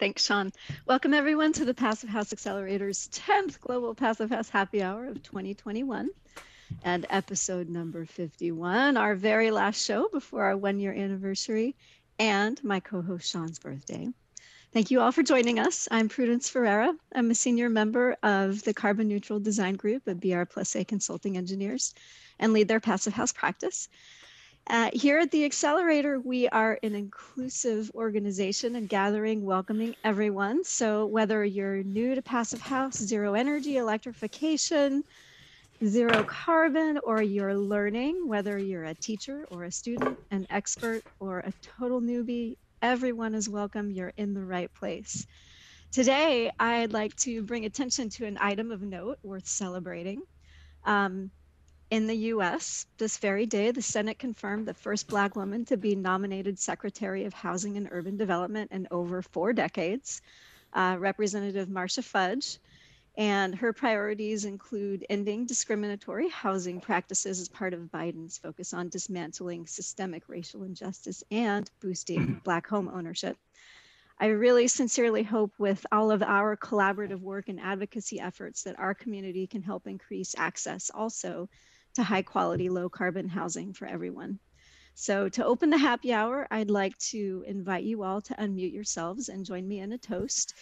Thanks, Shaun. Welcome everyone to the Passive House Accelerator's 10th Global Passive House Happy Hour of 2021 and episode number 51, our very last show before our one year anniversary and my co-host Shaun's birthday. Thank you all for joining us. I'm Prudence Ferreira. I'm a senior member of the Carbon Neutral Design Group at BR Plus A Consulting Engineers and lead their Passive House practice. Uh, here at the Accelerator, we are an inclusive organization and gathering, welcoming everyone. So whether you're new to Passive House, zero energy, electrification, zero carbon, or you're learning, whether you're a teacher or a student, an expert or a total newbie, everyone is welcome. You're in the right place. Today, I'd like to bring attention to an item of note worth celebrating. Um, in the US, this very day, the Senate confirmed the first Black woman to be nominated Secretary of Housing and Urban Development in over four decades, uh, Representative Marcia Fudge. And her priorities include ending discriminatory housing practices as part of Biden's focus on dismantling systemic racial injustice and boosting Black home ownership. I really sincerely hope with all of our collaborative work and advocacy efforts that our community can help increase access also to high quality, low carbon housing for everyone. So to open the happy hour, I'd like to invite you all to unmute yourselves and join me in a toast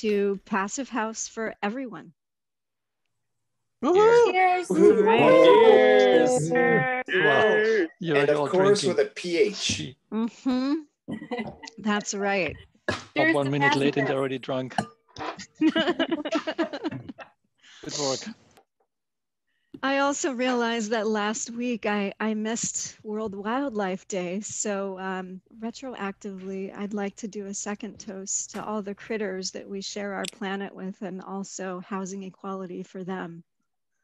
to Passive House for everyone. Cheers. Cheers. Cheers. Wow. You're and of course drinking. with a PH. Mm-hmm. That's right. Not one minute late and they're already drunk. Good work. I also realized that last week I, I missed World Wildlife Day. So, um, retroactively, I'd like to do a second toast to all the critters that we share our planet with and also housing equality for them.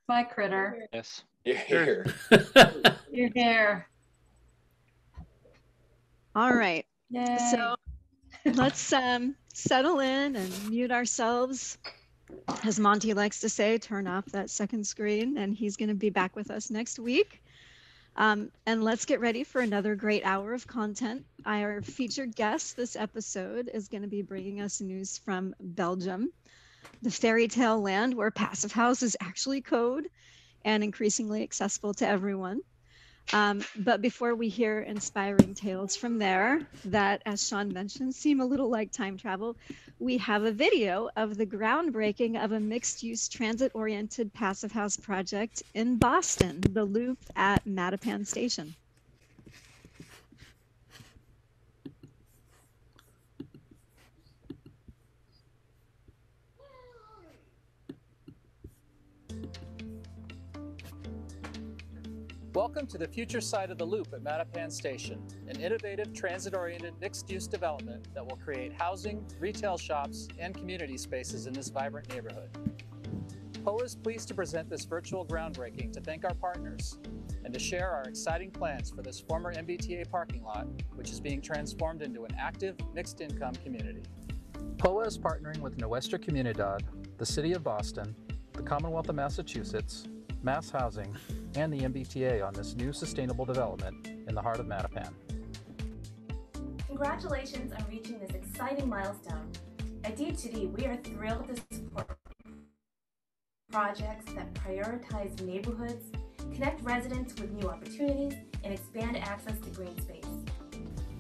My critter. Yes. You're here. You're here. All right. Yay. So, let's um, settle in and mute ourselves. As Monte likes to say, turn off that second screen, and he's going to be back with us next week. Um, and let's get ready for another great hour of content. Our featured guest this episode is going to be bringing us news from Belgium, the fairy tale land where Passive House is actually code and increasingly accessible to everyone. Um, but before we hear inspiring tales from there, that, as Shaun mentioned, seem a little like time travel, we have a video of the groundbreaking of a mixed use transit oriented passive house project in Boston, the Loop at Mattapan Station. Welcome to the future side of the Loop at Mattapan Station, an innovative transit-oriented mixed-use development that will create housing, retail shops, and community spaces in this vibrant neighborhood. POA is pleased to present this virtual groundbreaking to thank our partners and to share our exciting plans for this former MBTA parking lot, which is being transformed into an active, mixed-income community. POA is partnering with Nuestra Comunidad, the City of Boston, the Commonwealth of Massachusetts, Mass Housing, and the MBTA on this new sustainable development in the heart of Mattapan. Congratulations on reaching this exciting milestone. At DND, we are thrilled to support projects that prioritize neighborhoods, connect residents with new opportunities, and expand access to green space.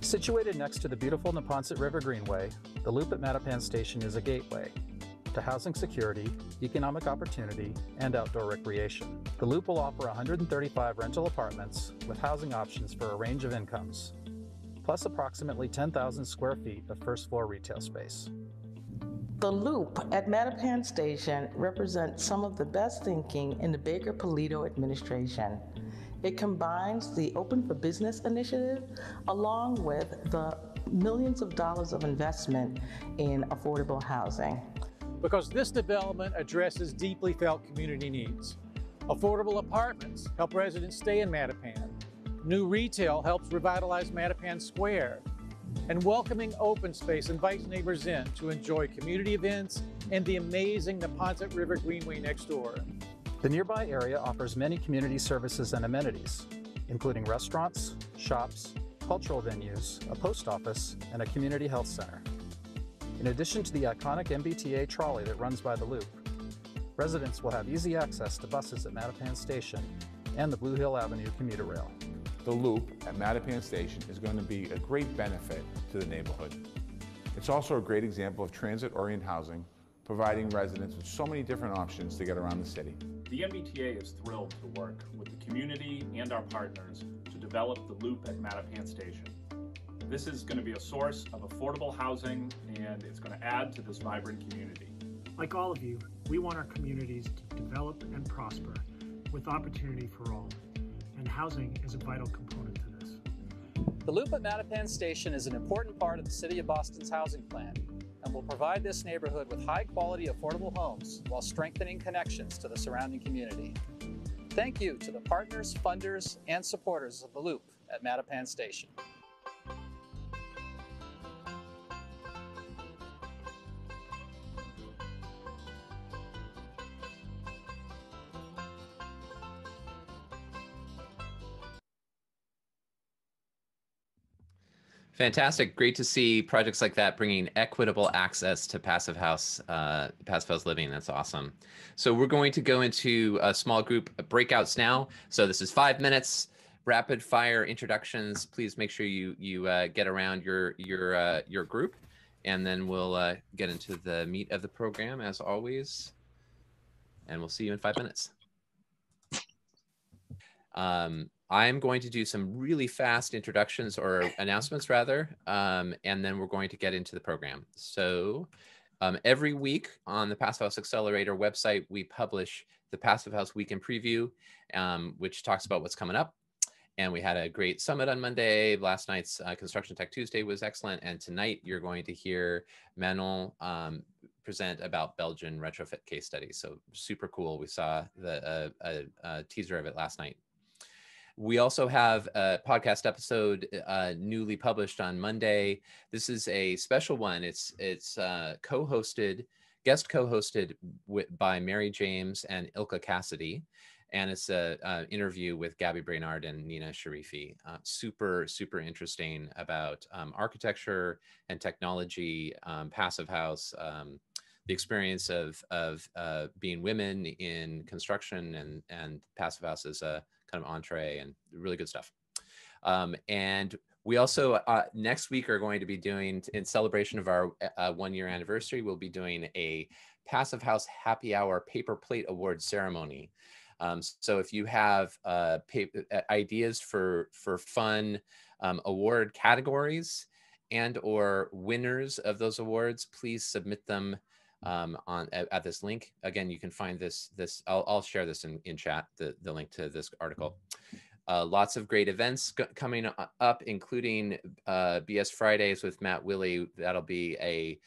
Situated next to the beautiful Neponset River Greenway, the Loop at Mattapan Station is a gateway to housing security, economic opportunity, and outdoor recreation. The Loop will offer 135 rental apartments with housing options for a range of incomes, plus approximately 10,000 square feet of first floor retail space. The Loop at Mattapan Station represents some of the best thinking in the Baker Polito administration. It combines the Open for Business initiative along with the millions of dollars of investment in affordable housing. because this development addresses deeply felt community needs. Affordable apartments help residents stay in Mattapan. New retail helps revitalize Mattapan Square. And welcoming open space invites neighbors in to enjoy community events and the amazing Neponset River Greenway next door. The nearby area offers many community services and amenities, including restaurants, shops, cultural venues, a post office, and a community health center. In addition to the iconic MBTA trolley that runs by the loop, residents will have easy access to buses at Mattapan Station and the Blue Hill Avenue commuter rail. The loop at Mattapan Station is going to be a great benefit to the neighborhood. It's also a great example of transit-oriented housing, providing residents with so many different options to get around the city. The MBTA is thrilled to work with the community and our partners to develop the loop at Mattapan Station. This is going to be a source of affordable housing and it's going to add to this vibrant community. Like all of you, we want our communities to develop and prosper with opportunity for all, and housing is a vital component to this. The loop at Mattapan Station is an important part of the City of Boston's housing plan and will provide this neighborhood with high quality affordable homes while strengthening connections to the surrounding community. Thank you to the partners, funders, and supporters of the loop at Mattapan Station. Fantastic. Great to see projects like that bringing equitable access to passive house, uh, passive house living. That's awesome. So we're going to go into a small group breakouts now. So this is five minutes, rapid fire introductions. Please make sure you you uh, get around your your uh, your group, and then we'll uh, get into the meat of the program as always. And we'll see you in five minutes. Um, I'm going to do some really fast introductions or announcements rather, um, and then we're going to get into the program. So um, every week on the Passive House Accelerator website, we publish the Passive House Week in Preview, um, which talks about what's coming up. And we had a great summit on Monday. Last night's uh, Construction Tech Tuesday was excellent. And tonight you're going to hear Manon um, present about Belgian retrofit case studies. So super cool. We saw the uh, a teaser of it last night. We also have a podcast episode uh, newly published on Monday. This is a special one. It's it's uh, co-hosted, guest co-hosted by Mary James and Ilka Cassidy, and it's a, a interview with Gabby Brainard and Nina Sharifi. Uh, super super interesting about um, architecture and technology, um, passive house. Um, the experience of of uh, being women in construction and and passive house as a kind of entree and really good stuff. Um, and we also uh, next week are going to be doing in celebration of our uh, one year anniversary. We'll be doing a Passive House Happy Hour Paper Plate Award ceremony. Um, so if you have uh, uh, ideas for for fun um, award categories and or winners of those awards, please submit them um, on at, at, this link. Again, you can find this this I'll, I'll share this in, in chat the, the link to this article. Uh, lots of great events coming up, including uh, BS Fridays with Matt Willie. That'll be a,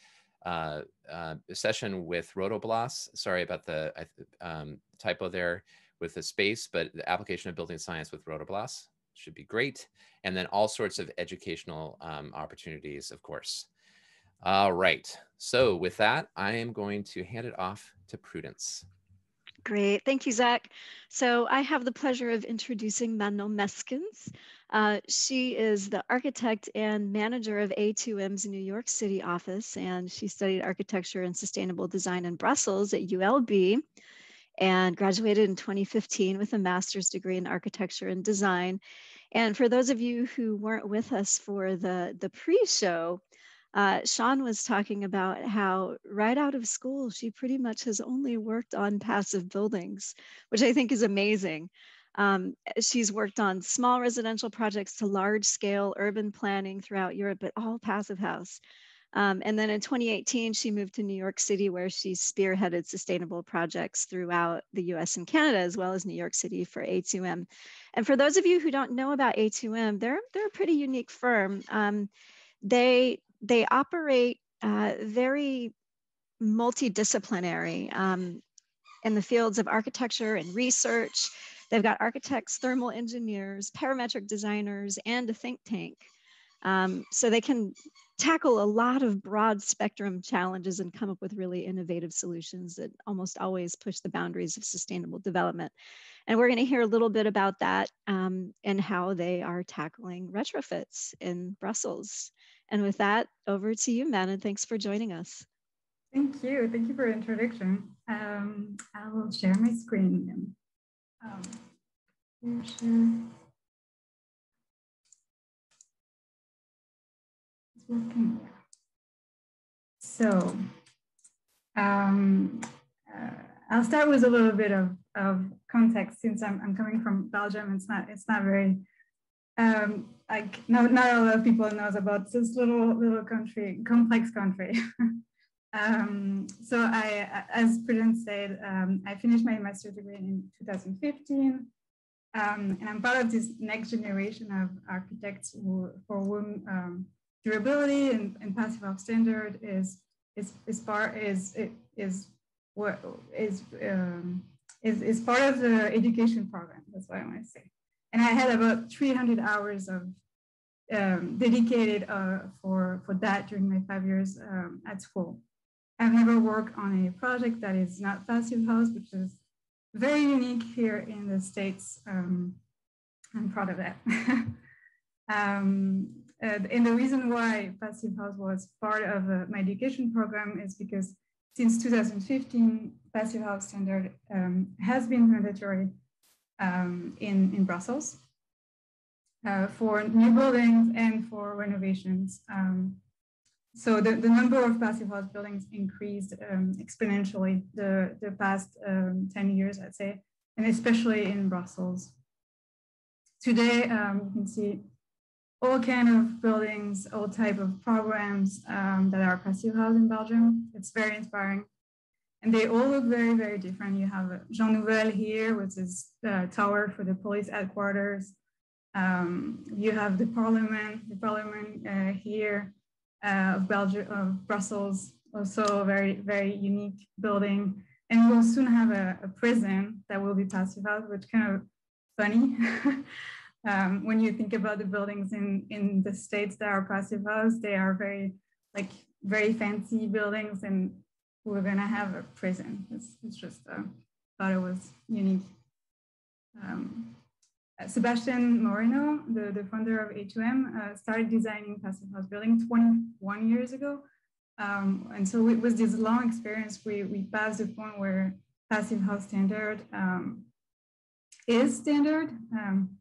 uh, uh session with Rothoblaas. Sorry about the um, typo there with the space, but the application of building science with Rothoblaas should be great. And then all sorts of educational um, opportunities, of course. All right. So with that, I am going to hand it off to Prudence. Great. Thank you, Zack. So I have the pleasure of introducing Manon Meskens. Uh, she is the architect and manager of A2M's New York City office, and she studied architecture and sustainable design in Brussels at ULB and graduated in 2015 with a master's degree in architecture and design. And for those of you who weren't with us for the, the pre-show, uh, Shaun was talking about how right out of school, she pretty much has only worked on passive buildings, which I think is amazing. Um, she's worked on small residential projects to large scale urban planning throughout Europe, but all passive house. Um, and then in 2018, she moved to New York City, where she spearheaded sustainable projects throughout the US and Canada, as well as New York City for A2M. And for those of you who don't know about A2M, they're, they're a pretty unique firm. Um, they they operate uh, very multidisciplinary um, in the fields of architecture and research. They've got architects, thermal engineers, parametric designers, and a think tank. Um, so they can tackle a lot of broad spectrum challenges and come up with really innovative solutions that almost always push the boundaries of sustainable development. And we're going to hear a little bit about that um, and how they are tackling retrofits in Brussels And with that, over to you, Manon. Thanks for joining us. Thank you. Thank you for the introduction. Um, I will share my screen. Um, share. It's working. So, um, uh, I'll start with a little bit of, of context since I'm, I'm coming from Belgium. It's not it's not very um, like not not a lot of people knows about this little little country, complex country. um, so I, as Prudence said, um, I finished my master's degree in 2015. Um, and I'm part of this next generation of architects who, for whom um, durability and, and passive house standard is is is part is is what is um, is is part of the education program. That's what I want to say. And I had about 300 hours of um, dedicated uh, for for that during my five years um, at school. I've never worked on a project that is not passive house, which is very unique here in the States. Um, I'm proud of that. um, and the reason why Passive House was part of uh, my education program is because since 2015, Passive House standard um, has been mandatory um, in, in Brussels uh, for new buildings and for renovations. Um, so the, the number of passive house buildings increased um, exponentially the, the past um, 10 years, I'd say, and especially in Brussels. Today, um, you can see all kind of buildings, all type of programs um, that are passive house in Belgium. It's very inspiring. And they all look very, very different. You have Jean Nouvel here, which is the tower for the police headquarters. Um, you have the parliament, the parliament uh, here uh, of Belgium, of Brussels, also a very, very unique building. And we'll soon have a, a prison that will be passive house, which kind of funny. um, when you think about the buildings in, in the states that are passive house, they are very, like very fancy buildings and we're gonna have a prison. It's, it's just, uh, thought it was unique. Um, Sebastian Moreno, the, the founder of A2M, uh, started designing passive house buildings 21 years ago. Um, and so it was this long experience, we, we passed the point where passive house standard um, is standard. Um,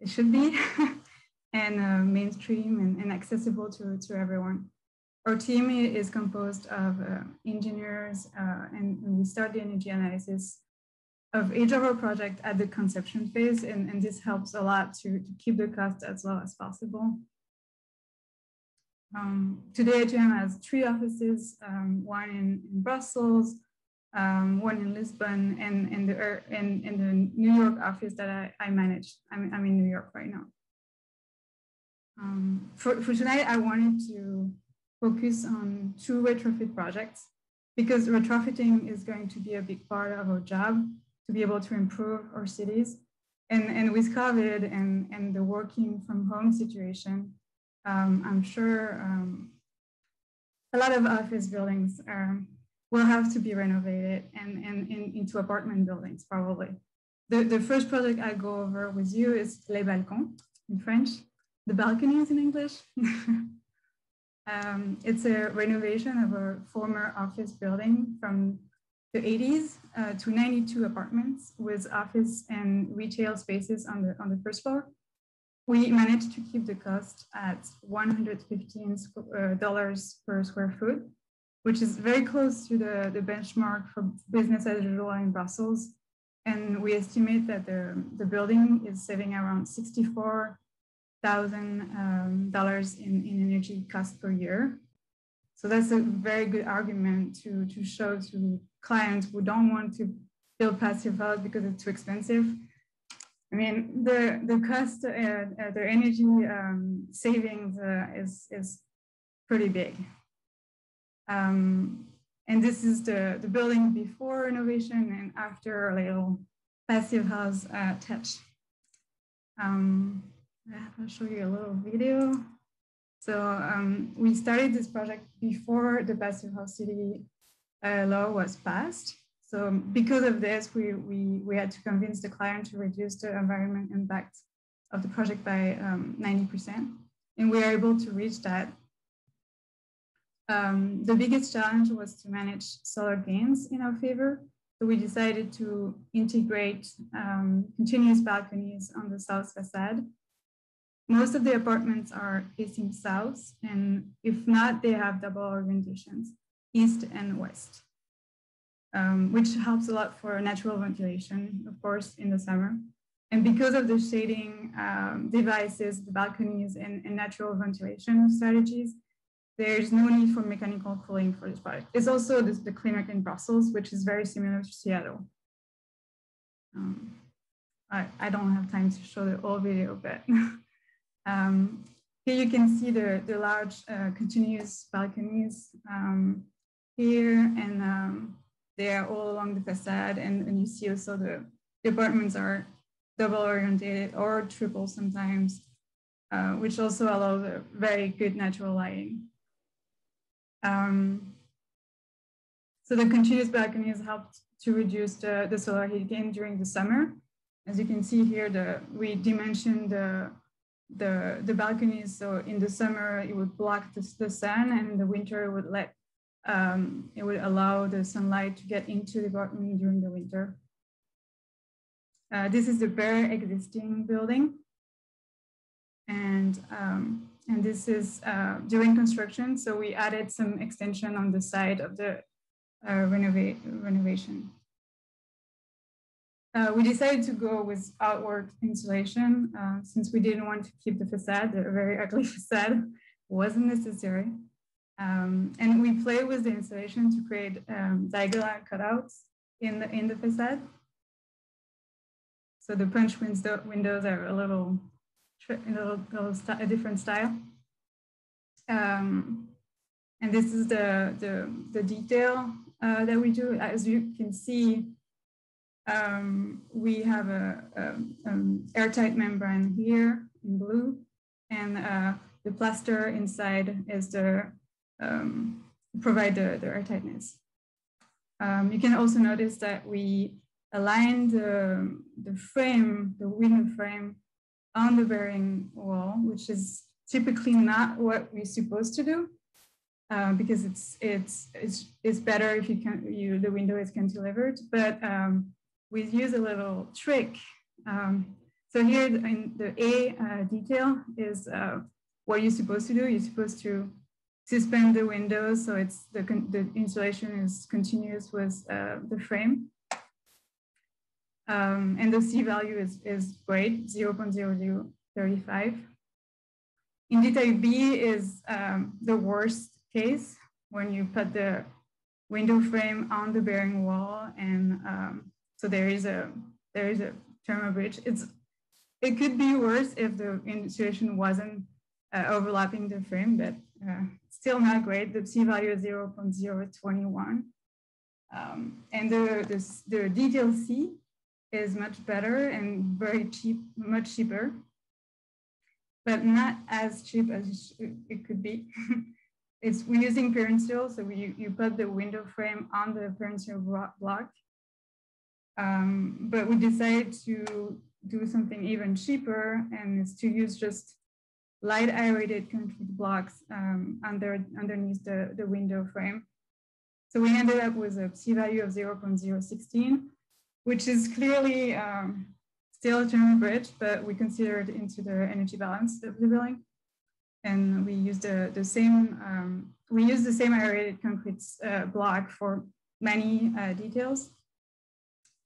it should be, and uh, mainstream and, and, accessible to, to everyone. Our team is composed of uh, engineers, uh, and, we start the energy analysis of each of our project at the conception phase, and, and this helps a lot to, to keep the cost as low as possible. Um, today, A2M has three offices, um, one in, in Brussels, um, one in Lisbon, and, and, the, and, and the New York office that I, I manage. I'm, I'm in New York right now. Um, for, for tonight, I wanted to focus on two retrofit projects because retrofitting is going to be a big part of our job to be able to improve our cities. And, and with COVID and, and the working from home situation, um, I'm sure um, a lot of office buildings um, will have to be renovated and, and, and into apartment buildings probably. The, the first project I go over with you is Les Balcons in French, the balconies in English. um, it's a renovation of a former office building from the 80s uh, to 92 apartments with office and retail spaces on the, on the first floor. We managed to keep the cost at $115 uh, per square foot, which is very close to the, the benchmark for business as usual in Brussels. And we estimate that the, the building is saving around $64,000 um, in, in energy cost per year. So that's a very good argument to, to show to clients who don't want to build passive house because it's too expensive. I mean, the, the cost, uh, uh, the energy um, savings uh, is, is pretty big. Um, and this is the, the building before renovation and after a little passive house uh, touch. Um, I'll show you a little video. So um, we started this project before the Passive House City uh, law was passed. So because of this, we, we, we had to convince the client to reduce the environment impact of the project by um, 90%. and we are able to reach that. Um, the biggest challenge was to manage solar gains in our favor. So we decided to integrate um, continuous balconies on the south facade. Most of the apartments are facing south, and if not, they have double orientations, east and west, um, which helps a lot for natural ventilation, of course, in the summer. And because of the shading um, devices, the balconies, and, and natural ventilation strategies, there's no need for mechanical cooling for this product. It's also this, the climax in Brussels, which is very similar to Seattle. Um, I, I don't have time to show the whole video, but um, here you can see the, the large uh, continuous balconies um, here, and um, they are all along the facade, and, and you see also the, the apartments are double orientated or triple sometimes, uh, which also allow the very good natural lighting. Um, so the continuous balconies helped to reduce the, the solar heat gain during the summer. As you can see here, the, we dimensioned the, the, the balconies. So in the summer, it would block the, the sun and in the winter, it would let, um, it would allow the sunlight to get into the apartment during the winter. Uh, this is the bare existing building. And um, and this is uh, during construction. So we added some extension on the side of the uh, renovation. Uh, we decided to go with outward insulation uh, since we didn't want to keep the facade, the very ugly facade wasn't necessary. Um, and we play with the insulation to create um, diagonal cutouts in the, in the facade. So the punch window, windows are a little a little, little a different style. Um, and this is the, the, the detail uh, that we do. As you can see, um, we have a, a, um, airtight membrane here in blue, and uh, the plaster inside is the um, provide the, the airtightness. Um, you can also notice that we align the, the frame, the window frame on the bearing wall, which is typically not what we're supposed to do uh, because it's, it's, it's, it's better if you can, you, the window is cantilevered, but um, we use a little trick. Um, so here in the A uh, detail is uh, what you're supposed to do. You're supposed to suspend the window so it's the, the insulation is continuous with uh, the frame. Um, and the C value is, is great, 0 0.0035. In detail B is um, the worst case when you put the window frame on the bearing wall and um, so there is a there is a thermal bridge. It's it could be worse if the insulation wasn't uh, overlapping the frame, but uh, still not great. The p-value is 0 0.021. Um, and the, the, the detail C is much better and very cheap, much cheaper, but not as cheap as it could be. it's we're using Perinsul, so we, you put the window frame on the Perinsul block. Um, but we decided to do something even cheaper and is to use just light aerated concrete blocks um, under, underneath the, the window frame. So we ended up with a C value of 0.016 which is clearly um, still a thermal bridge, but we consider it into the energy balance of the building. And we use the, the same, um, we use the same aerated concrete uh, block for many uh, details.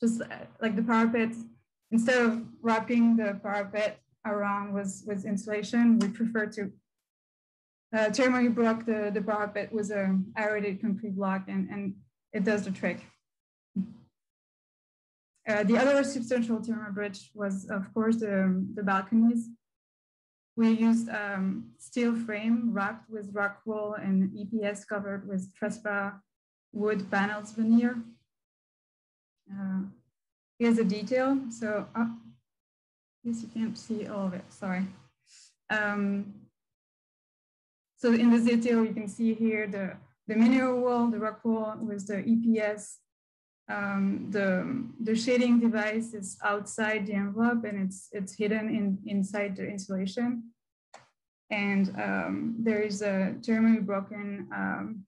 Just uh, like the parapet, instead of wrapping the parapet around with, with insulation, we prefer to uh, thermally block the, the parapet with an aerated concrete block and, and it does the trick. Uh, the other substantial thermal bridge was, of course, the, the balconies. We used um, steel frame wrapped with rock wool and EPS covered with Trespa wood panels veneer. Uh, here's a detail. So, uh, yes, you can't see all of it, sorry. Um, so in this detail, you can see here the, the mineral wool, the rock wool with the EPS um, the, the shading device is outside the envelope and it's, it's hidden in, inside the insulation. And um, there is a thermally broken um,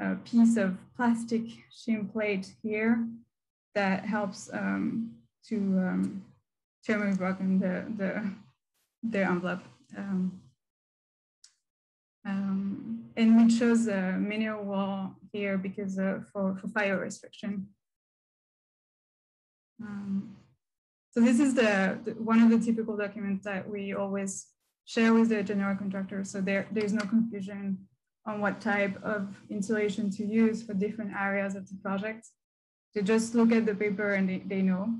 a piece of plastic shim plate here that helps um, to um, thermally broken the, the, the envelope. Um, um, and we chose a mineral wool here because uh, for, for fire restriction. Um, so this is the, the, one of the typical documents that we always share with the general contractor. So there, there's no confusion on what type of insulation to use for different areas of the project. They just look at the paper and they, they know.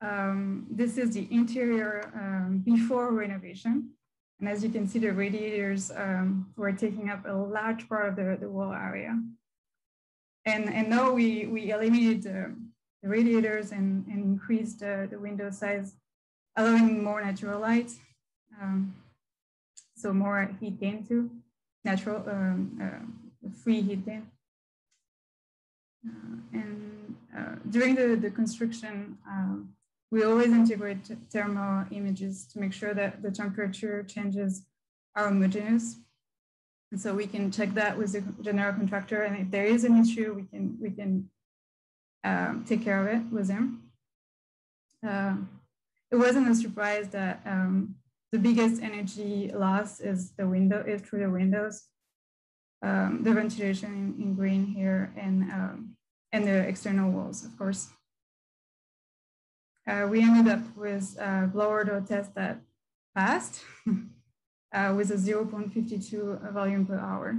Um, this is the interior um, before renovation. And as you can see, the radiators um, were taking up a large part of the, the wall area. And, and now we, we eliminated the, the radiators and, and increased the, the window size, allowing more natural light. Um, so more heat gain too, natural um, uh, free heat gain. Uh, and uh, during the, the construction, um, we always integrate thermal images to make sure that the temperature changes are homogeneous. And so we can check that with the general contractor. And if there is an issue, we can, we can um, take care of it with them. Uh, it wasn't a surprise that um, the biggest energy loss is the window, is through the windows. Um, the ventilation in, in, green here and, um, and the external walls, of course uh, we ended up with a blower door test that passed uh, with a 0.52 volume per hour.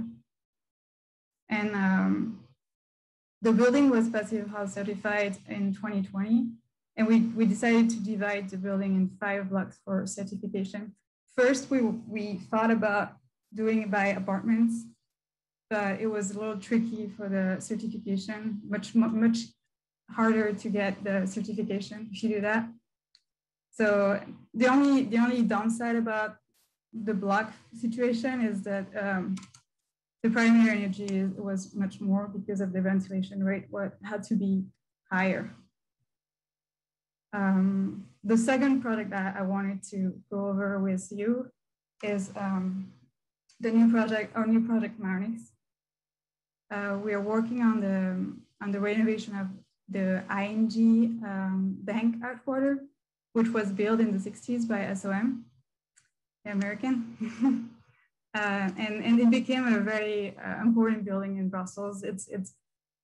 And um, the building was Passive House certified in 2020. And we, we decided to divide the building in five blocks for certification. First, we, we thought about doing it by apartments, it was a little tricky for the certification, much, much harder to get the certification if you do that. So the only the only downside about the block situation is that um, the primary energy was much more because of the ventilation rate what had to be higher. Um, the second product that I wanted to go over with you is um, the new project, our new project Marnix. Uh, we are working on the on the renovation of the ING um, bank headquarters, which was built in the 60s by SOM, the American. uh, and, and it became a very uh, important building in Brussels. It's, it's,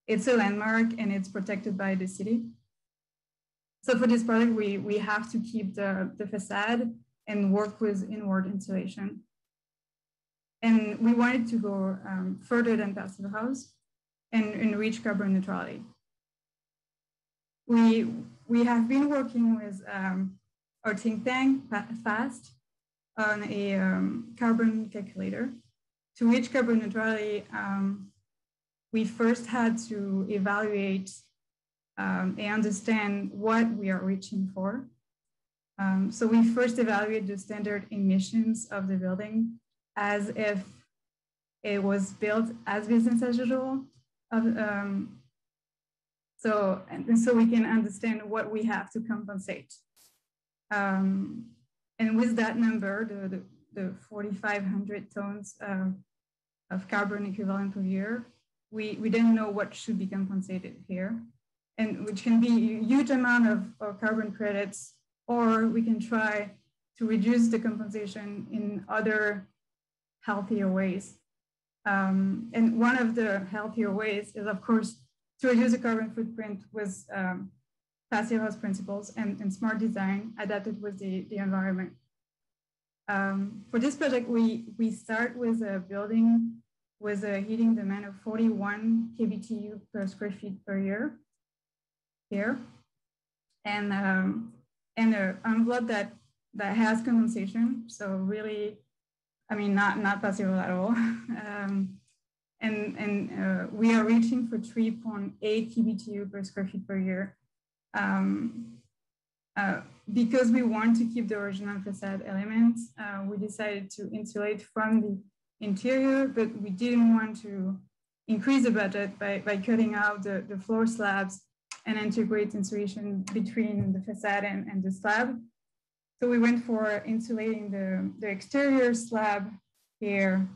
it's a landmark and it's protected by the city. So for this project, we, we have to keep the, the facade and work with inward insulation. And we wanted to go um, further than Passive House and, and reach carbon neutrality we, we have been working with um, our think tank, FAST, on a um, carbon calculator. To reach carbon neutrality, um, we first had to evaluate um, and understand what we are reaching for. Um, so we first evaluate the standard emissions of the building as if it was built as business as usual. Um, so, and so we can understand what we have to compensate. Um, and with that number, the, the, the 4,500 tons uh, of carbon equivalent per year, we, we didn't know what should be compensated here, and which can be a huge amount of, of carbon credits, or we can try to reduce the compensation in other healthier ways. Um, and one of the healthier ways is, of course, to reduce the carbon footprint with um, passive house principles and, and, smart design adapted with the, the environment. Um, for this project, we, we start with a building with a heating demand of 41 kBTU per square feet per year here. And, um, and an envelope that, that has condensation. So really, I mean, not, not passive at all. um, and, and uh, we are reaching for 3.8 kBTU per square feet per year. Um, uh, because we want to keep the original facade elements, uh, we decided to insulate from the interior, but we didn't want to increase the budget by, by cutting out the, the floor slabs and integrate insulation between the facade and, and the slab. So we went for insulating the, the exterior slab here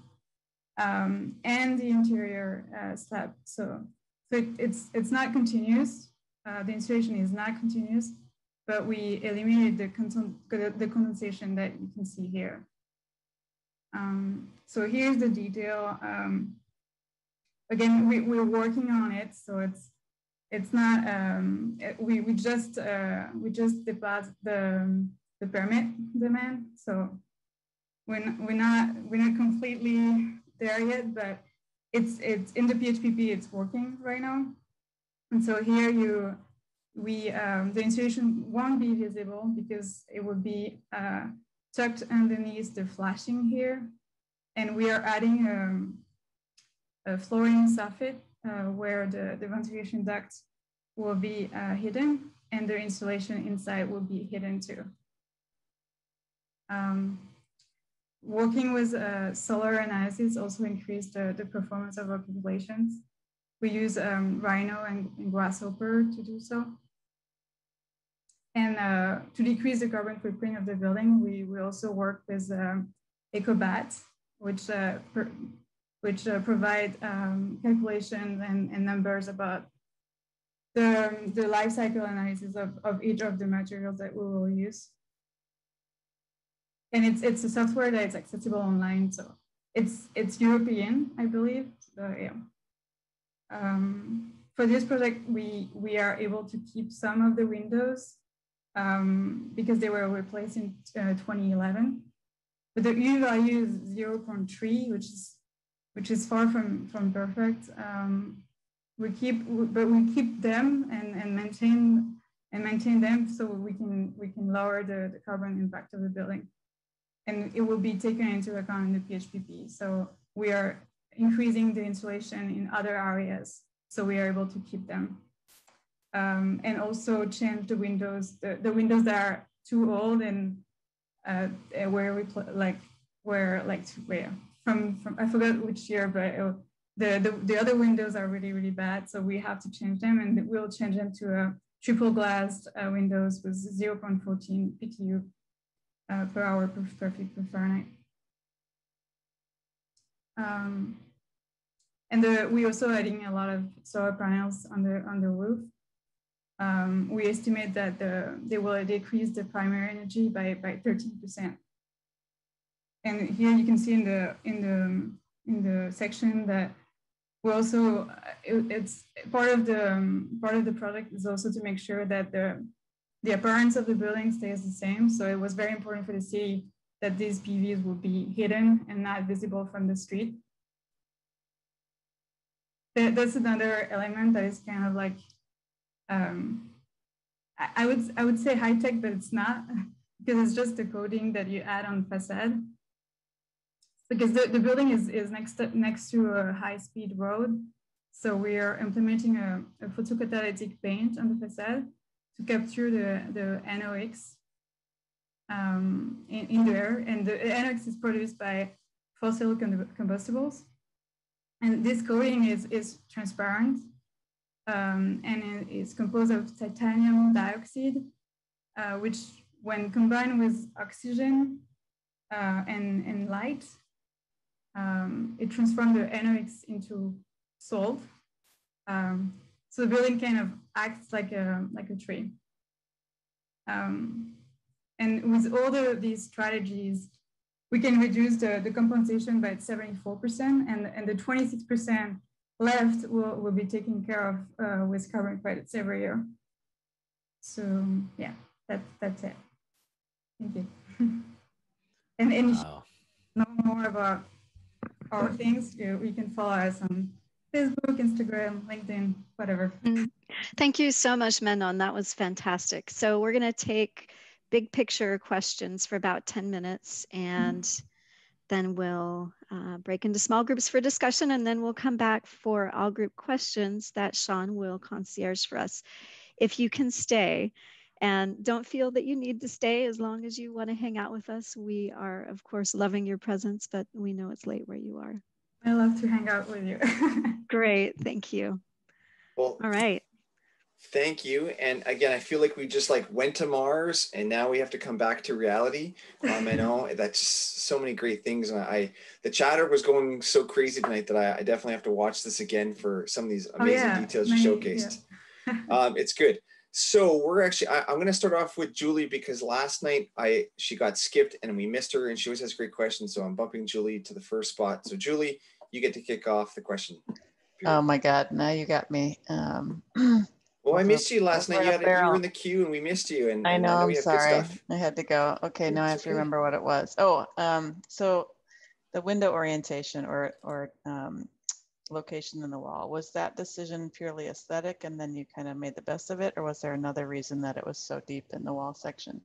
um, and the interior uh, slab. So, so it, it's, it's not continuous. Uh, the insulation is not continuous, but we eliminated the, the condensation that you can see here. Um, so here's the detail. Um, again, we, we're working on it, so it's it's not. Um, it, we we just uh, we just deposit the the permit demand, so we're we're not we're not completely there yet, but it's it's in the PHPP. It's working right now, and so here you we um, the insulation won't be visible because it will be uh, tucked underneath the flashing here. And we are adding um, a flooring soffit uh, where the, the ventilation duct will be uh, hidden and the insulation inside will be hidden too. Um, working with uh, solar analysis also increased the, the performance of our calculations. We use um, Rhino and, and, Grasshopper to do so. And uh, to decrease the carbon footprint of the building, we, we also work with um, EcoBat, which, uh, per, which uh, provide um, calculations and, and numbers about the, the life cycle analysis of, of each of the materials that we will use. And it's, it's a software that is accessible online. So it's, it's European, I believe. So yeah. Um, for this project, we, we are able to keep some of the windows um, because they were replaced in uh, 2011. But the U value is 0.3, which is which is far from from perfect. Um, we keep, but we keep them and, and maintain and maintain them so we can we can lower the, the carbon impact of the building, and it will be taken into account in the PHPP. So we are increasing the insulation in other areas, so we are able to keep them um, and also change the windows, the, the windows that are too old and uh, where we like where like where from from I forgot which year, but it, the, the the other windows are really really bad, so we have to change them, and we'll change them to a triple glass uh, windows with 0.14 BTU uh, per hour per square feet per Fahrenheit. Um, and the, we also adding a lot of solar panels on the on the roof um, we estimate that the, they will decrease the primary energy by, by 13%. And here you can see in the, in the, in the section that we also, it, it's part of the, um, part of the project is also to make sure that the, the appearance of the building stays the same. So it was very important for the city that these PVs will be hidden and not visible from the street. That's another element that is kind of like um, I, I, would I would say high tech, but it's not because it's just the coating that you add on facade. Because the, the building is, is next to, next to a high speed road. So we are implementing a, a photocatalytic paint on the facade to capture the, the NOx um, in, in the air. And the NOx is produced by fossil combustibles. And this coating is, is transparent um, and it's composed of titanium dioxide, uh, which when combined with oxygen uh, and, and light, um, it transforms the NOx into salt. Um, so the building kind of acts like a, like a tree. Um, and with all the, these strategies, we can reduce the, the compensation by 74% and, and the 26% left will, will be taken care of uh, with carbon credits every year. So yeah, that, that's it. Thank you. and any wow. know more about our things, you, you can follow us on Facebook, Instagram, LinkedIn, whatever. Mm. Thank you so much, Manon. That was fantastic. So we're going to take big picture questions for about 10 minutes and mm then we'll uh, break into small groups for discussion and then we'll come back for all group questions that Shaun will concierge for us. If you can stay and don't feel that you need to stay as long as you want to hang out with us, we are of course loving your presence, but we know it's late where you are. I love to hang out with you. Great, thank you. Well, all right. thank you. And again, I feel like we just like went to Mars and now we have to come back to reality. Um, I know that's just so many great things. And I, the chatter was going so crazy tonight that I, I definitely have to watch this again for some of these amazing oh, yeah. details you showcased. Yeah. um, it's good. So we're actually, I, am going to start off with Julie because last night I, she got skipped and we missed her and she always has great questions. So I'm bumping Julie to the first spot. So Julie, you get to kick off the question. Oh my God, now you got me. Um, well, I missed you last night. You, had, you were in the queue and we missed you. And I know, I am sorry. I had to go. Okay, now I have to remember what it was. Oh, um, so the window orientation or, or um, location in the wall, was that decision purely aesthetic and then you kind of made the best of it? Or was there another reason that it was so deep in the wall section?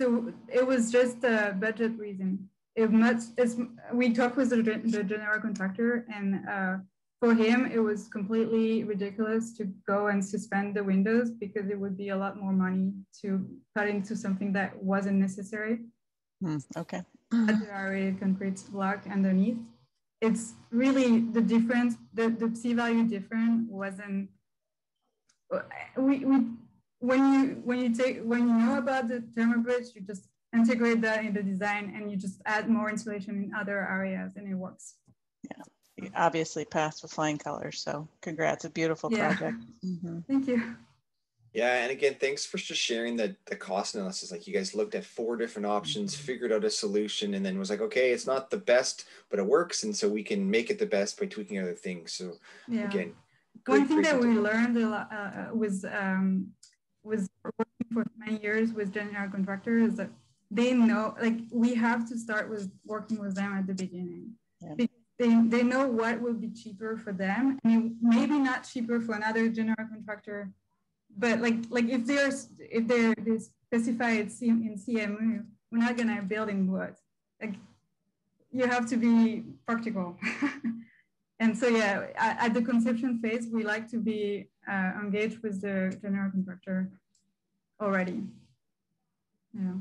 So it was just a budget reason. It much, it's, we talked with the, the general contractor and uh, for him, it was completely ridiculous to go and suspend the windows because it would be a lot more money to cut into something that wasn't necessary. Hmm, okay. At the already concrete block underneath. It's really the difference, the, the P value difference wasn't, we, we, when you, when you take, when you know about the thermal bridge, you just integrate that in the design and you just add more insulation in other areas and it works. Yeah you obviously passed with flying colors. So congrats, a beautiful yeah. project. Mm-hmm. Thank you. Yeah, and again, thanks for just sharing the the cost analysis. Like you guys looked at four different options, mm-hmm. figured out a solution, and then was like, okay, it's not the best, but it works, and so we can make it the best by tweaking other things. So yeah. again, one thing that we learned a lot, uh, was um, was working for many years with general contractors is that they know, like we have to start with working with them at the beginning. Yeah. They, they know what will be cheaper for them and maybe not cheaper for another general contractor but like like if they're if they're it in CMU, we're not gonna build in wood. Like you have to be practical. and so yeah, at, the conception phase, we like to be uh, engaged with the general contractor already. Yeah.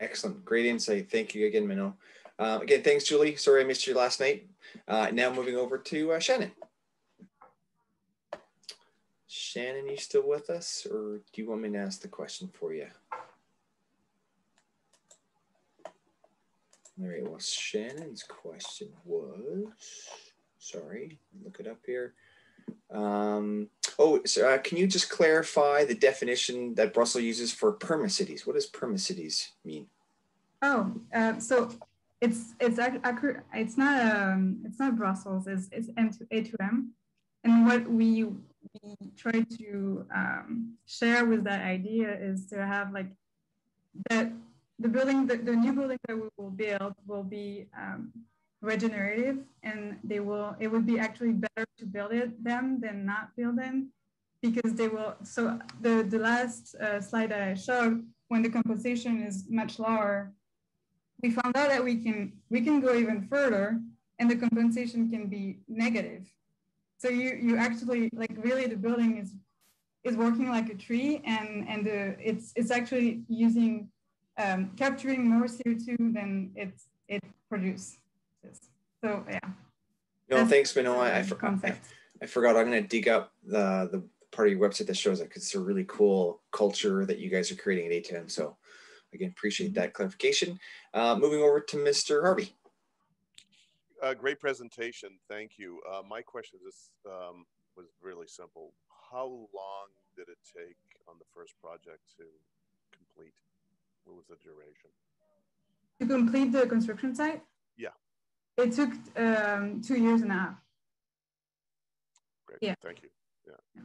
Excellent, great insight. Thank you again, Manon. Uh, again, thanks, Julie. Sorry I missed you last night. Uh, now moving over to uh, Shannon. Shannon, you still with us, or do you want me to ask the question for you? All right, well, Shannon's question was, sorry, look it up here. Um, oh, so uh, can you just clarify the definition that Brussels uses for permacities? What does permacities mean? Oh, uh, so it's it's. It's not um it's not Brussels. It's it's M to A to M, and what we we try to um, share with that idea is to have like that the building the, the new building that we will build will be um, regenerative and they will it would be actually better to build it them than not build them because they will so the the last uh, slide that I showed when the compensation is much lower we found out that we can we can go even further and the compensation can be negative so you you actually like really the building is is working like a tree and and the, it's it's actually using um, capturing more co2 than it it produces so yeah no That's thanks Manon. I, forgot I, I forgot i'm going to dig up the the part of your website that shows that because it's a really cool culture that you guys are creating at A2M. So again, appreciate that clarification. Uh, moving over to Mr. Harvey. Uh, great presentation. Thank you. Uh, my question is, um, was really simple. How long did it take on the first project to complete? What was the duration? To complete the construction site? Yeah. It took um, two years and a half. Great. Yeah. Thank you. Yeah. yeah.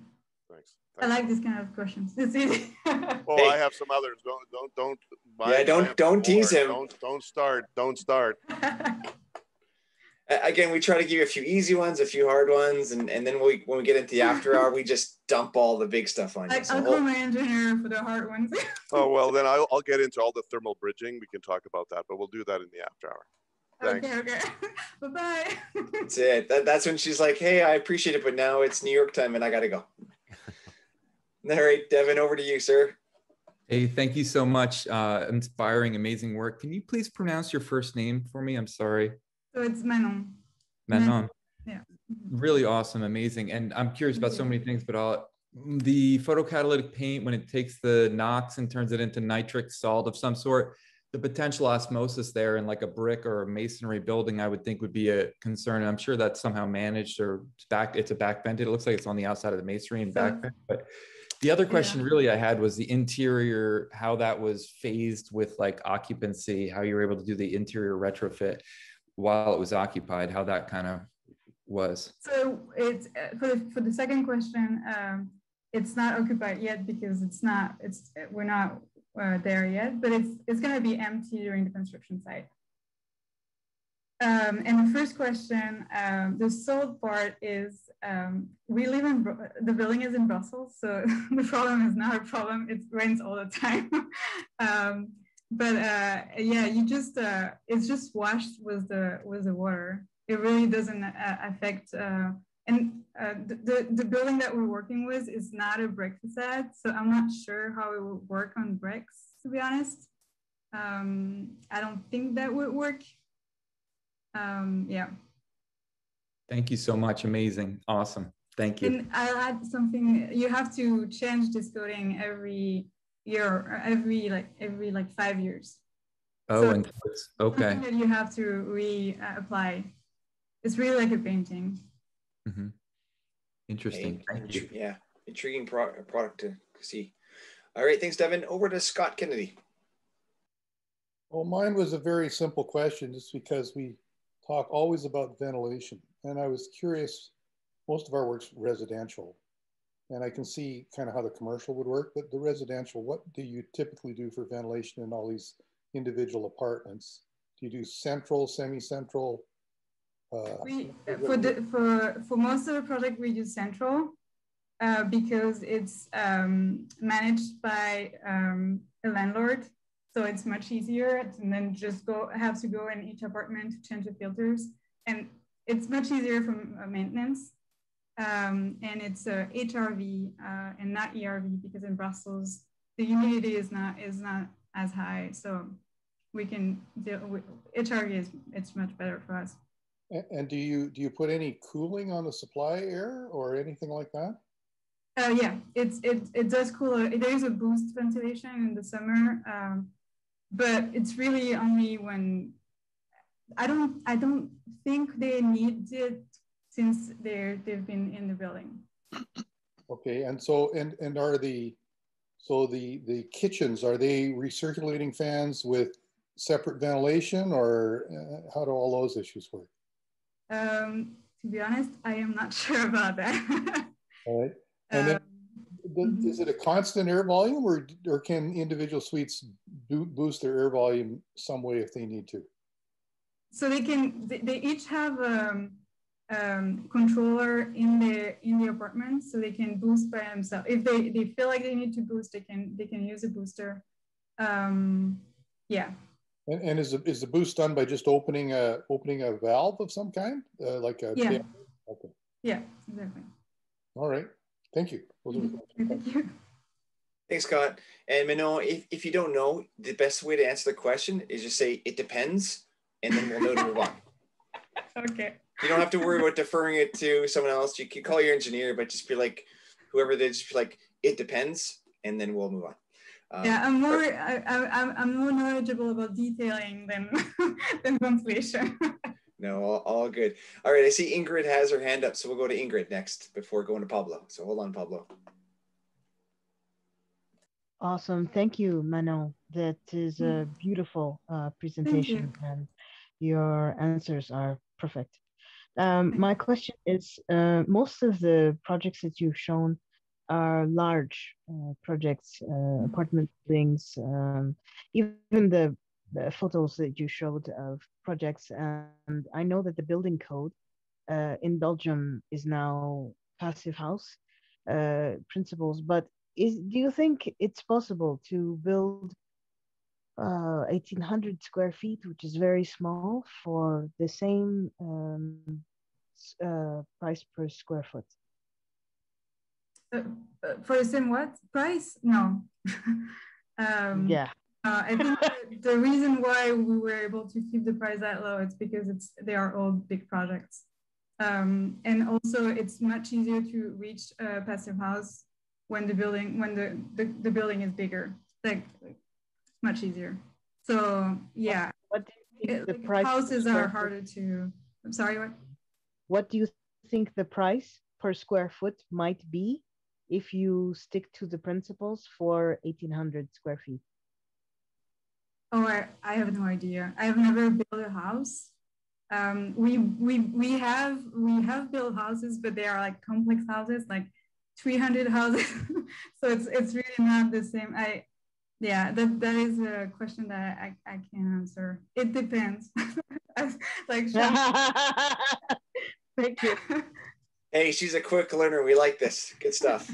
Thanks. I like this kind of questions. It's easy. well, hey. I have some others. Don't don't don't. Yeah, don't don't tease him. Don't don't start. Don't start. Again, we try to give you a few easy ones, a few hard ones, and, and then we when we get into the after hour, we just dump all the big stuff on you. I, will call my engineer for the hard ones. oh well, then I'll I'll get into all the thermal bridging. We can talk about that, but we'll do that in the after hour. Thanks. Okay, okay. bye bye. That's it. That, that's when she's like, "Hey, I appreciate it, but now it's New York time, and I gotta go." All right, Devin, over to you, sir. Hey, thank you so much. Uh, inspiring, amazing work. Can you please pronounce your first name for me? I'm sorry. So it's Manon. Manon. Yeah. Mm-hmm. really awesome, amazing. And I'm curious about so many things, but I'll, the photocatalytic paint, when it takes the NOx and turns it into nitric salt of some sort, the potential osmosis there in like a brick or a masonry building, I would think would be a concern. I'm sure that's somehow managed or back, it's a back vented. It looks like it's on the outside of the masonry and back vent, but the other question really I had was the interior, how that was phased with like occupancy, how you were able to do the interior retrofit while it was occupied, how that kind of was. So it's uh, for the, for the second question, um, it's not occupied yet because it's not it's we're not uh, there yet, but it's it's going to be empty during the construction site. Um, and the first question, um, the sold part is um, we live in the building is in Brussels, so the problem is not a problem. It rains all the time. But uh, yeah, you just uh, it's just washed with the with the water. It really doesn't uh, affect. Uh, and uh, the the building that we're working with is not a brick facade, so I'm not sure how it would work on bricks. To be honest, um, I don't think that would work um, yeah. Thank you so much. Amazing. Awesome. Thank you. And I'll add something. You have to change this coding every year, or every like every like five years. Oh, so and it's okay. That you have to reapply. It's really like a painting. Mm-hmm. Interesting. Thank you. Yeah, intriguing pro- product to see. All right, thanks, Devin. Over to Scott Kennedy. Well, mine was a very simple question, just because we talk always about ventilation. And I was curious, most of our work's residential. And I can see kind of how the commercial would work, but the residential, what do you typically do for ventilation in all these individual apartments? Do you do central, semi-central? Uh, we, for, the, for, for most of the project, we use central uh, because it's um, managed by um, a landlord so it's much easier and then just go have to go in each apartment to change the filters. And it's much easier from maintenance. Um, and it's HRV uh, and not ERV because in Brussels, the humidity is not, is not as high. So we can deal with HRV is, it's much better for us. And do you do you put any cooling on the supply air or anything like that? Uh, yeah, it's it it does cool. There is a boost ventilation in the summer, um, but it's really only when I don't I don't think they need it since they're they've been in the building. Okay, and so and and are the so the the kitchens are they recirculating fans with separate ventilation or uh, how do all those issues work? Um, to be honest, I am not sure about that. all right, and then Mm-hmm. is it a constant air volume or, or can individual suites do, boost their air volume some way if they need to? So they can, they, they each have um, um, controller in the in the apartment, so they can boost by themselves. If they, they feel like they need to boost, they can they can use a booster. Um, yeah. And, and is the, is the boost done by just opening a opening a valve of some kind, uh, like a yeah. Okay. Yeah, exactly. All right. Thank you. Thank you thanks, Scott. And Manon, if, if you don't know, the best way to answer the question is just say it depends, and then we'll know to move on. Okay. You don't have to worry about deferring it to someone else. You can call your engineer, but just be like, whoever they just be like, it depends, and then we'll move on. Um, yeah, I'm more I, I, I'm more knowledgeable about detailing than than ventilation. No, all, all, good. All right, I see Ingrid has her hand up, so we'll go to Ingrid next before going to Pablo. So hold on, Pablo. Awesome. Thank you, Manon. That is a beautiful uh, presentation you. and your answers are perfect. Um, my question is, uh, most of the projects that you've shown are large uh, projects, uh, apartment buildings, um, even the the photos that you showed of projects. And I know that the building code uh, in Belgium is now passive house uh, principles, but is, do you think it's possible to build uh, 1800 square feet, which is very small, for the same um, uh, price per square foot? Uh, uh, for the same what price? No. um, yeah. Uh, I think the, the reason why we were able to keep the price that low is because it's they are all big projects. Um, and also it's much easier to reach a passive house when the building, when the, the, the building is bigger, like much easier. So yeah, what do you think it, the like, price per houses square are foot- harder to, I'm sorry, what? What do you think the price per square foot might be if you stick to the principles for 1800 square feet? Oh, I, I have no idea. I have never built a house. Um, we we we have we have built houses, but they are like complex houses, like 300 houses. so it's it's really not the same. I yeah, that that is a question that I I can't answer. It depends. like Thank you. Hey, she's a quick learner. We like this. Good stuff.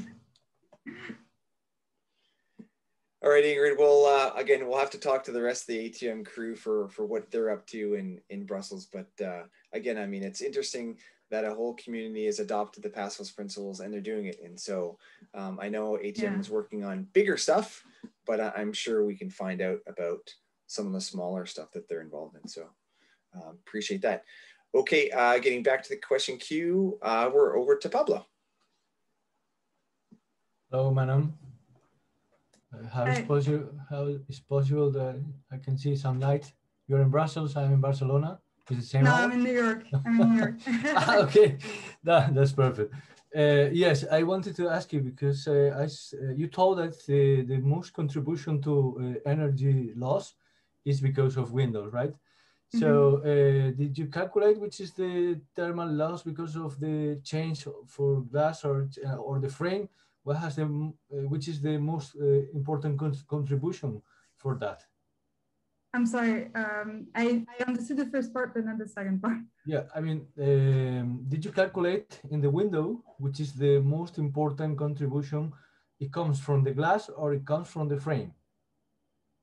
All right, Ingrid. Well, uh, again, we'll have to talk to the rest of the A2M crew for for what they're up to in in Brussels. But uh, again, I mean, it's interesting that a whole community has adopted the Pass House principles and they're doing it. And so um, I know A2M Yeah. is working on bigger stuff, but I, I'm sure we can find out about some of the smaller stuff that they're involved in. So um, appreciate that. Okay, uh, getting back to the question queue, uh, we're over to Pablo. Hello, madam. Uh, how is possible? How is possible that I can see some light? You're in Brussels. I'm in Barcelona. Is it the same no, hour? I'm in New York. I'm in New York. Ah, okay, that, that's perfect. Uh, yes, I wanted to ask you because uh, I uh, you told that the, the most contribution to uh, energy loss is because of windows, right? So, uh, did you calculate which is the thermal loss because of the change for glass or uh, or the frame? What has the uh, which is the most uh, important con- contribution for that? I'm sorry. Um, I, I understood the first part, but not the second part. Yeah, I mean, um, did you calculate in the window which is the most important contribution? It comes from the glass or it comes from the frame?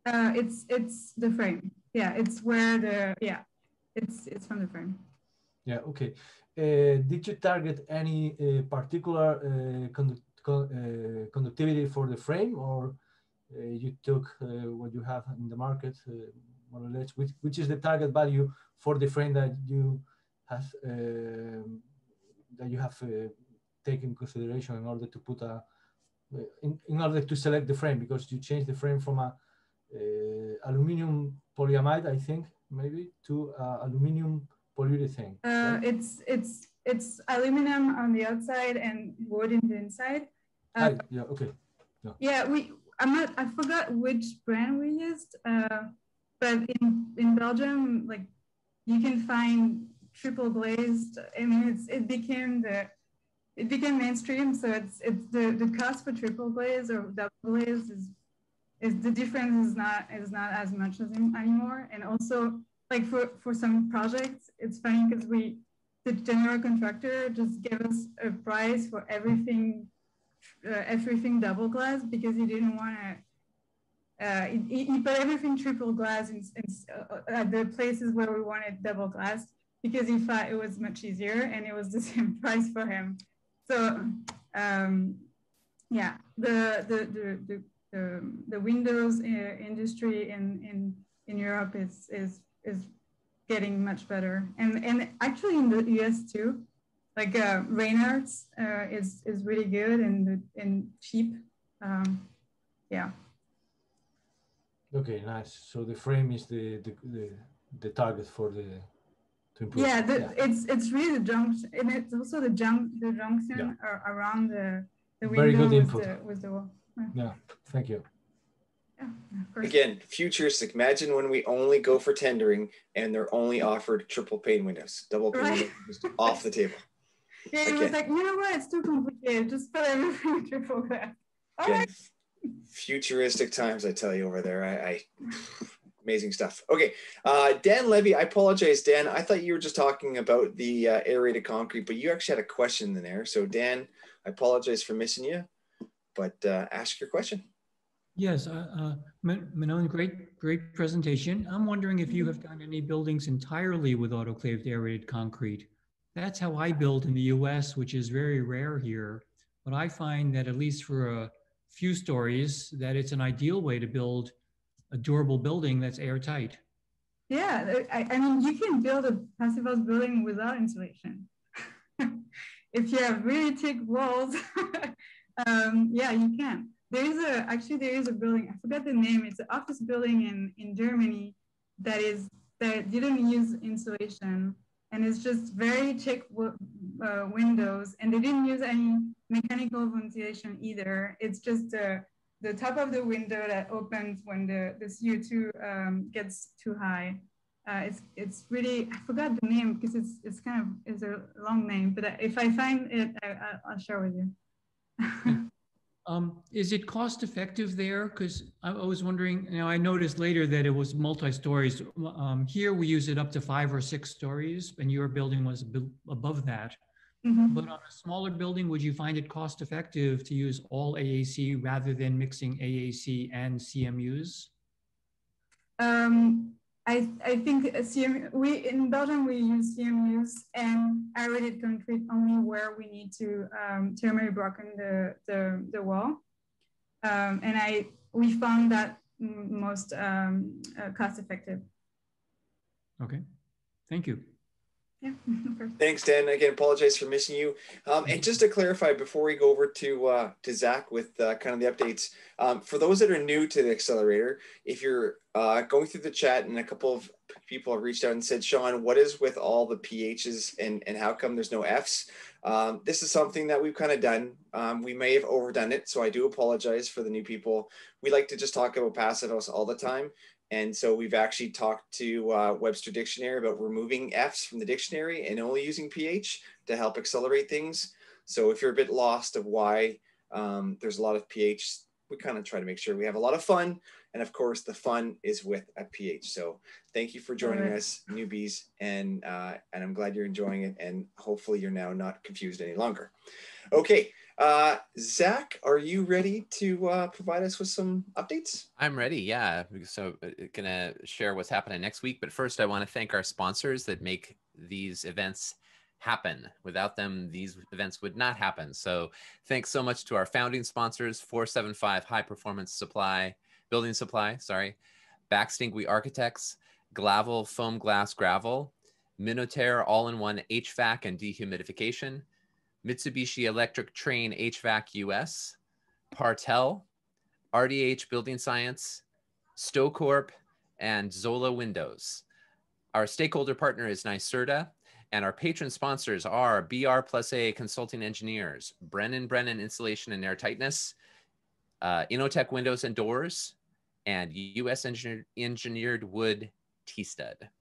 Uh, it's it's the frame. Yeah, it's where the yeah, it's it's from the frame. Yeah, okay. Uh, did you target any uh, particular uh, con- uh, conductivity for the frame or you took uh, what you have in the market, uh, more or less, which, which is the target value for the frame that you have um that you have uh, taken consideration in order to put a uh, in, in order to select the frame because you change the frame from a uh, aluminum polyamide, I think maybe, to uh, aluminum polyurethane. Uh, right? it's it's it's aluminum on the outside and wood in the inside. Uh, Ah, yeah, okay. Yeah. yeah, we I'm not I forgot which brand we used, uh, but in in Belgium, like you can find triple glazed. I mean, it's it became the it became mainstream. So it's it's the the cost for triple glaze or double glaze is is the difference is not is not as much as in, anymore. And also like for for some projects, it's funny because we the general contractor just gave us a price for everything uh, everything double glass because he didn't want to. Uh, he, he put everything triple glass in, in uh, at the places where we wanted double glass because he thought it was much easier and it was the same price for him. So um, yeah, the the the the, the, the Windows uh, industry in, in in Europe is is is getting much better, and and actually in the US too like uh, Reynaers uh, is is really good and and cheap. Um, yeah. Okay, nice. So the frame is the the, the, the target for the to improve. Yeah, the, it's it's really the junction, and it's also the jump the junction ar- around the the window Very good with input. the with the wall. Yeah, Yeah, thank you. of. Again, futuristic. Imagine when we only go for tendering and they're only offered triple pane windows, double pane Right. windows off the table. Yeah, it was like you know what? It's too complicated. Just put everything triple glass. All Again, right. futuristic times, I tell you over there. I, I amazing stuff. Okay, uh, Dan Levy. I apologize, Dan. I thought you were just talking about the uh, aerated concrete, but you actually had a question in there. So, Dan, I apologize for missing you, but uh, ask your question. Yes, uh, uh, Manon, great, great presentation. I'm wondering if you have done any buildings entirely with autoclaved aerated concrete. That's how I build in the US, which is very rare here. But I find that at least for a few stories, that it's an ideal way to build a durable building that's airtight. Yeah, I, I mean, you can build a passive house building without insulation. if you have really thick walls, um, yeah, you can. There is a actually there is a building. I forgot the name. It's an office building in in Germany that is that didn't use insulation and it's just very thick uh, windows and they didn't use any mechanical ventilation either. It's just uh, the top of the window that opens when the, the CO2 um, gets too high. Uh, it's it's really I forgot the name because it's it's kind of it's a long name, but if I find it, I, will share with you. um, is it cost effective there? Because I, was wondering. You know, I noticed later that it was multi stories. Um, here we use it up to five or six stories, and your building was above that. Mm-hmm. But on a smaller building, would you find it cost effective to use all AAC rather than mixing AAC and CMUs? Um, I, I think CM, we in Belgium we use CMUs and I aerated concrete only where we need to um, thermally broken the, the, the wall. Um, and I we found that most um, uh, cost effective. Okay, thank you. Thanks, Dan. Again, apologize for missing you. Um, and just to clarify, before we go over to uh, to Zack with uh, kind of the updates, um, for those that are new to the accelerator, if you're uh, going through the chat and a couple of people have reached out and said, Shaun, what is with all the PHs and, and how come there's no Fs? Um, this is something that we've kind of done. Um, we may have overdone it, so I do apologize for the new people. We like to just talk about Passive House all the time. And so we've actually talked to uh, Webster Dictionary about removing F's from the dictionary and only using PH to help accelerate things. So if you're a bit lost of why um, there's a lot of PH, we kind of try to make sure we have a lot of fun. And of course, the fun is with a PH. So thank you for joining right. us, newbies. And, uh, and I'm glad you're enjoying it. And hopefully you're now not confused any longer. Okay. Uh, Zack, are you ready to uh, provide us with some updates? I'm ready. Yeah. So, uh, gonna share what's happening next week. But first, I want to thank our sponsors that make these events happen. Without them, these events would not happen. So, thanks so much to our founding sponsors: 475 High Performance Supply, Building Supply. Sorry, Baxt Ingui Architects, Glavel Foam Glass Gravel, Minotair All-in-One HVAC and Dehumidification. Mitsubishi Electric Trane HVAC US, Partel, RDH Building Science, StoCorp, and Zola Windows. Our stakeholder partner is NYSERDA, and our patron sponsors are BR plus A Consulting Engineers, Brennan Brennan Insulation and Airtightness, uh, Innotech Windows and Doors, and US Engineered Wood T-Stud.